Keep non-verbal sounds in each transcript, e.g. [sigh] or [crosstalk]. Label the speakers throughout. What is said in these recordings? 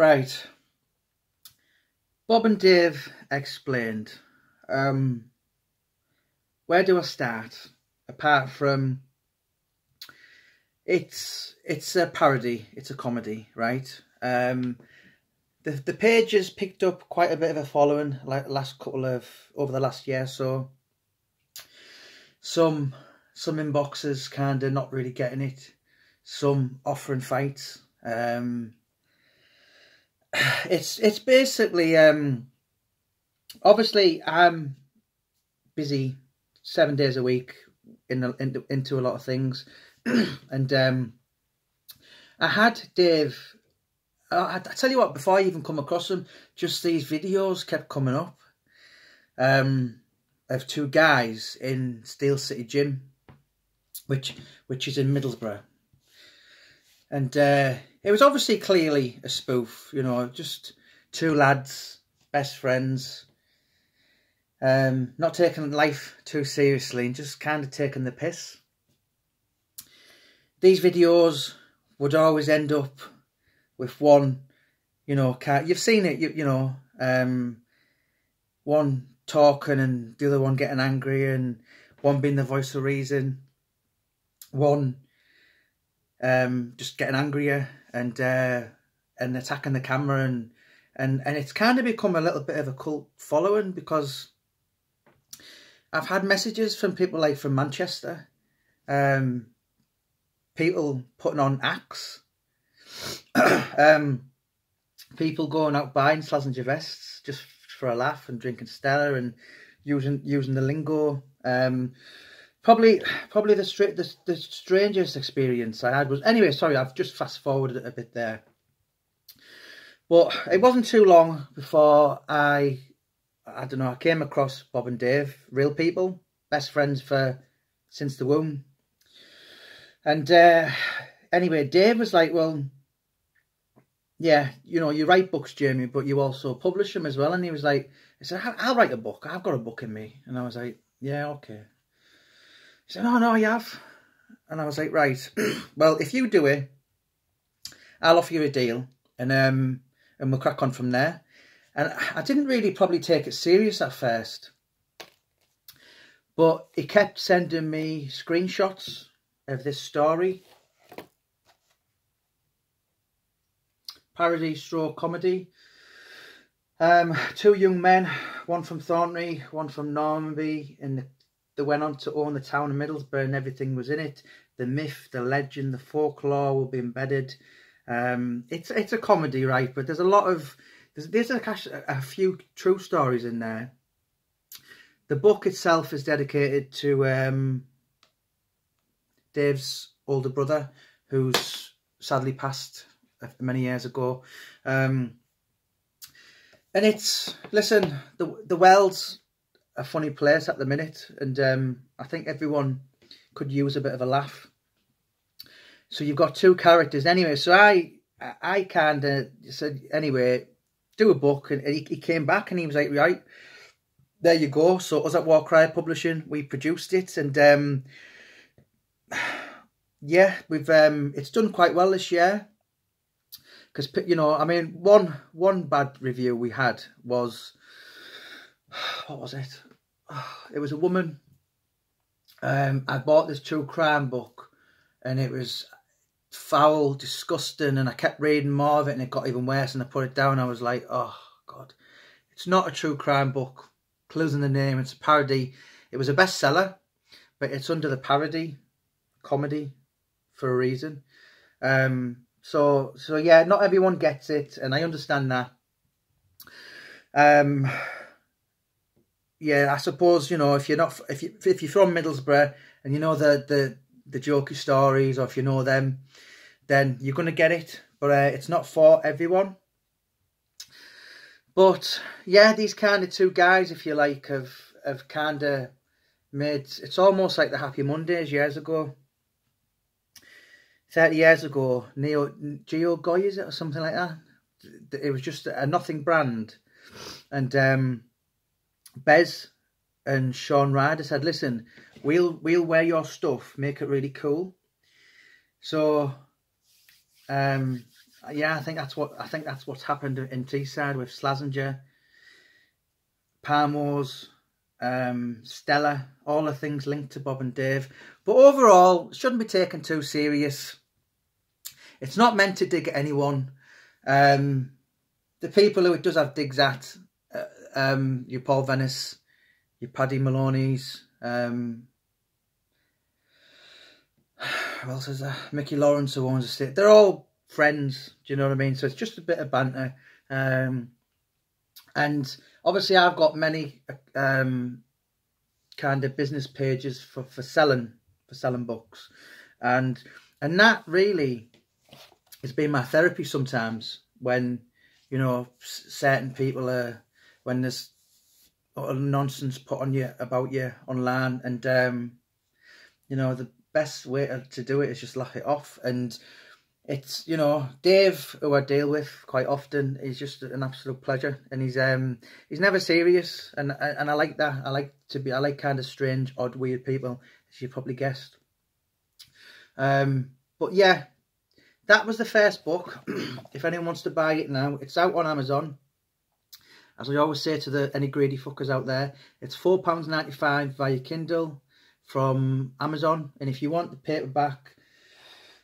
Speaker 1: Right. Bob and Dave explained. Um, where do I start? Apart from it's it's a parody, it's a comedy, right? Um, the the page has picked up quite a bit of a following like last couple of over the last year so some some inboxes kind of not really getting it some offering fights um it's it's basically um obviously i'm busy seven days a week in, the, in into a lot of things [clears throat] and um i had dave I, I tell you what, before I even come across them, just these videos kept coming up um, of two guys in Steel City Gym, which which is in Middlesbrough. And uh, it was obviously clearly a spoof, you know, just two lads, best friends, um, not taking life too seriously and just kind of taking the piss. These videos would always end up with one, you know, cat. You've seen it, you, you know, um, one talking and the other one getting angry and one being the voice of reason, one um, just getting angrier and uh, and attacking the camera and and and it's kind of become a little bit of a cult following because I've had messages from people like from Manchester, um, people putting on acts [clears throat] um, people going out buying Slazenger vests just for a laugh and drinking Stella and using using the lingo. Um, probably probably the, straight the the strangest experience I had was anyway. Sorry, I've just fast forwarded a bit there. But it wasn't too long before I I don't know I came across Bob and Dave, real people, best friends for since the womb. And uh, anyway, Dave was like, well yeah, you know, you write books, Jamie, but you also publish them as well. And he was like, he said, I'll write a book. I've got a book in me. And I was like, yeah, okay. Said, oh, no, I have. And I was like, right, [clears throat] well, if you do it, I'll offer you a deal. And um, and we'll crack on from there. And I didn't really probably take it serious at first. But he kept sending me screenshots of this story parody straw comedy. Um, two young men, one from Thornbury, one from Normanby, in the, went on to own the town of Middlesbrough and everything was in it. The myth, the legend, the folklore will be embedded. Um, it's it's a comedy, right? But there's a lot of there's there's a, a few true stories in there. The book itself is dedicated to um, Dave's older brother, who's sadly passed many years ago. Um, and it's listen, the the world's a funny place at the minute, and um, I think everyone could use a bit of a laugh. So you've got two characters anyway. So I I kind of said anyway, do a book, and he, he came back and he was like, right, there you go. So us at Warcry Publishing, we produced it, and um, [sighs] yeah, we've um, it's done quite well this year because you know, I mean, one one bad review we had was [sighs] what was it? [sighs] It was a woman. Um, I bought this true crime book, and it was foul, disgusting, and I kept reading more of it, and it got even worse. And I put it down. I was like, oh god, it's not a true crime book. Clues in the name. It's a parody. It was a bestseller, but it's under the parody comedy for a reason. Um, so so yeah, not everyone gets it, and I understand that. Um, yeah, I suppose you know if you're not if you if you're from Middlesbrough and you know the the the jokey stories, or if you know them, then you're gonna get it. But uh, it's not for everyone. But yeah, these kind of two guys, if you like, have have kind of made it's almost like the Happy Mondays years ago. 30 years ago, Neo Geo Goy, is it, or something like that? It was just a nothing brand. And um, Bez and Shaun Ryder said, listen, we'll we'll wear your stuff, make it really cool. So um, yeah, I think that's what I think that's what's happened in Teesside with Slazenger, Parmos, um, Stella, all the things linked to Bob and Dave. But overall, shouldn't be taken too serious. It's not meant to dig at anyone. Um, the people who it does have digs at, um, your Paul Venice, your Paddy Maloney's, um, who else is there? Mickey Lawrence who owns the state. They're all friends, do you know what I mean? So it's just a bit of banter. Um, and obviously I've got many um, kind of business pages for, for selling for selling books. And and that really has been my therapy sometimes when you know certain people are when there's nonsense put on you about you online and um you know the best way to, do it is just laugh it off. And it's you know Dave who I deal with quite often is just an absolute pleasure. And he's um he's never serious. And and I like that. I like to be I like kind of strange odd weird people as you probably guessed. Um but yeah that was the first book. [clears throat] If anyone wants to buy it now it's out on Amazon as I always say to the any greedy fuckers out there it's four pounds 95 via Kindle from Amazon and if you want the paperback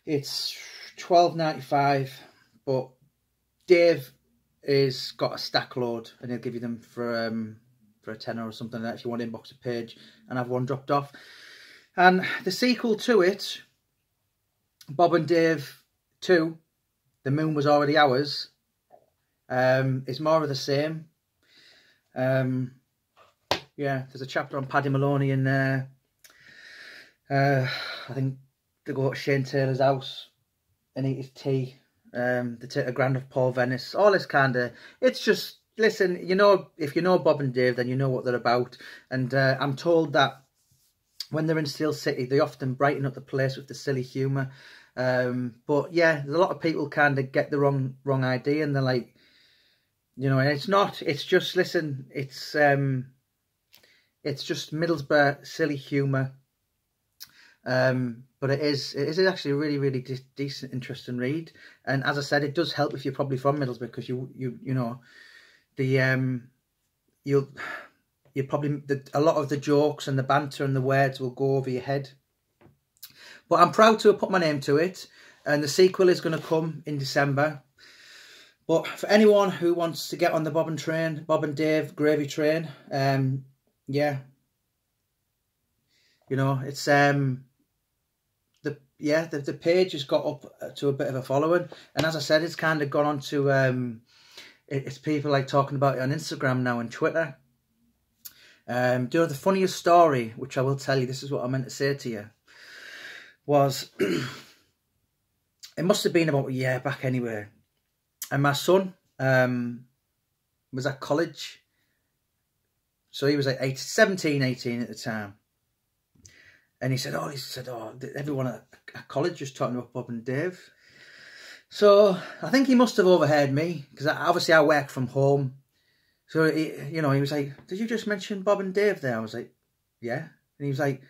Speaker 1: it's twelve ninety five, but Dave is got a stack load, and he'll give you them for um for a tenner or something. like That if you want inbox a page, and have one dropped off. And the sequel to it, Bob and Dave Two, The Moon Was Already Ours, um, is more of the same. Um, yeah, there's a chapter on Paddy Maloney in there. Uh, I think they go to Shane Taylor's house and eat his tea. Um, they take a grand of Paul Venice. All this kind of. It's just listen. You know, if you know Bob and Dave, then you know what they're about. And uh, I'm told that when they're in Steel City, they often brighten up the place with the silly humour. Um, but yeah, a lot of people kind of get the wrong wrong idea, and they're like, you know, and it's not. It's just listen. It's um, it's just Middlesbrough silly humour. Um, but it is it is actually a really really de decent, interesting read. And as I said, it does help if you're probably from Middlesbrough because you you you know the um you'll you probably the, a lot of the jokes and the banter and the words will go over your head. But I'm proud to have put my name to it, and the sequel is going to come in December. But for anyone who wants to get on the Bob and train, Bob and Dave gravy train, um, yeah, you know, it's um, the yeah, the, the page has got up uh, to a bit of a following. And as I said, it's kind of gone on to, um, it, it's people like talking about it on Instagram now and Twitter. Um, do you know, the funniest story, which I will tell you, this is what I meant to say to you, was [clears throat] it must have been about a year back anyway. And my son um, was at college. So he was like 18, 17, 18 at the time. And he said, oh, he said, oh, everyone at, at college was talking about Bob and Dave. So I think he must have overheard me because obviously I work from home. So, he, you know, he was like, did you just mention Bob and Dave there? I was like, yeah. And he was like,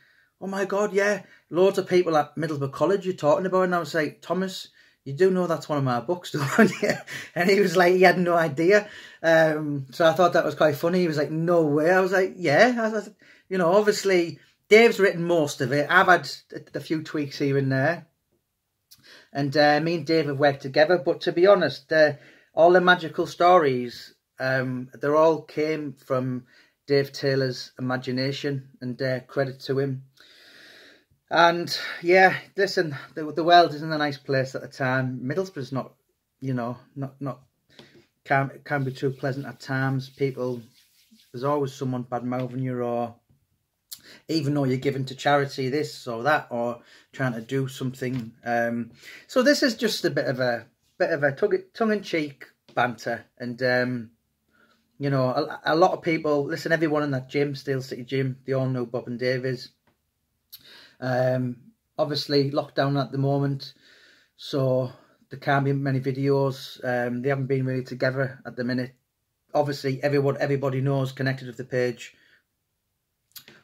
Speaker 1: oh my God, yeah. Loads of people at Middlesbrough College you're talking about. And I was like, Thomas, you do know that's one of my books, [laughs] don't you? And he was like, he had no idea. Um, so I thought that was quite funny. He was like, no way. I was like, yeah. I was, you know, obviously Dave's written most of it. I've had a few tweaks here and there. And uh, me and Dave have worked together. But to be honest, uh, all the magical stories, um, they all came from Dave Taylor's imagination and uh, credit to him. And yeah, listen, the, the world isn't a nice place at the time. Middlesbrough's not, you know, not, not, can, can be too pleasant at times. People, there's always someone bad mouthing you or even though you're giving to charity this or that or trying to do something. Um, so this is just a bit of a bit of a tongue-in-cheek banter and um, you know a, a, lot of people listen everyone in that gym steel city gym they all know bob and davies um, obviously lockdown at the moment so there can't be many videos um, they haven't been really together at the minute obviously everyone everybody knows connected with the page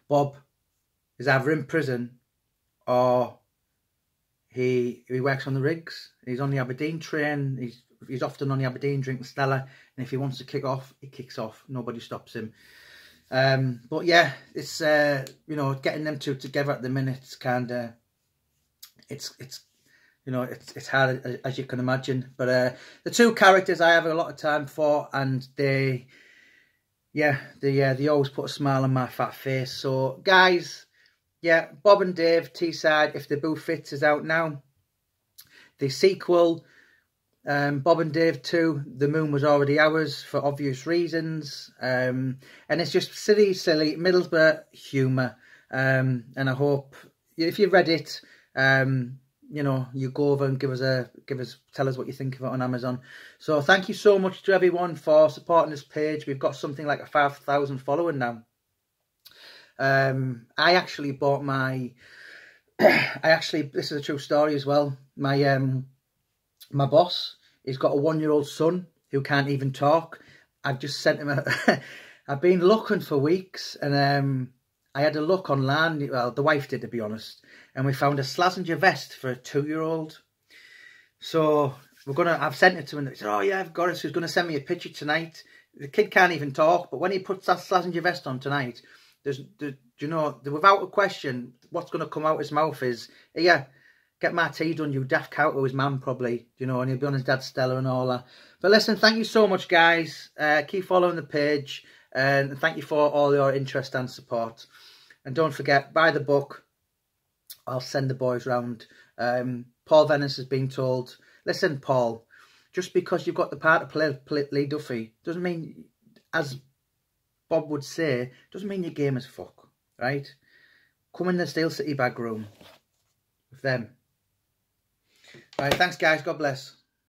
Speaker 1: Bob is either in prison or he he works on the rigs. He's on the Aberdeen train. He's he's often on the Aberdeen drinking Stella, and if he wants to kick off, he kicks off. Nobody stops him. Um, but yeah, it's uh, you know getting them two together at the minute. It's kind of it's it's you know it's it's hard as you can imagine. But uh, the two characters I have a lot of time for, and they yeah they uh, they always put a smile on my fat face. So guys, yeah, Bob and Dave Teesside if the Boo Fits is out now. The sequel um, Bob and Dave 2, The Moon Was Already Ours for obvious reasons. Um, and it's just silly, silly Middlesbrough humour. Um, and I hope if you read it, um, you know, you go over and give us a give us tell us what you think of it on Amazon. So thank you so much to everyone for supporting this page. We've got something like a five thousand following now. Um, I actually bought my. [coughs] I actually this is a true story as well. My um my boss, he's got a one-year-old son who can't even talk. I've just sent him a... [laughs] I've been looking for weeks and um, I had a look online. Well, the wife did, to be honest. And we found a Slazenger vest for a two-year-old. So we're going to... I've sent it to him. He said, oh, yeah, I've got it. So he's going to send me a picture tonight. The kid can't even talk. But when he puts that Slazenger vest on tonight, there's... The, you know, without a question, what's going to come out his mouth is, yeah, get my tea done, you daft cow to his mum probably, you know, and he'll be on his dad's Stella and all that. But listen, thank you so much, guys. Uh, keep following the page, and thank you for all your interest and support. And don't forget, buy the book. I'll send the boys round. Um, Paul Venice has been told, listen, Paul, just because you've got the part to play, play Lee Duffy doesn't mean, as Bob would say, doesn't mean your game is fuck, right? Come in the Steel City bag room with them. Right, thanks guys. God bless.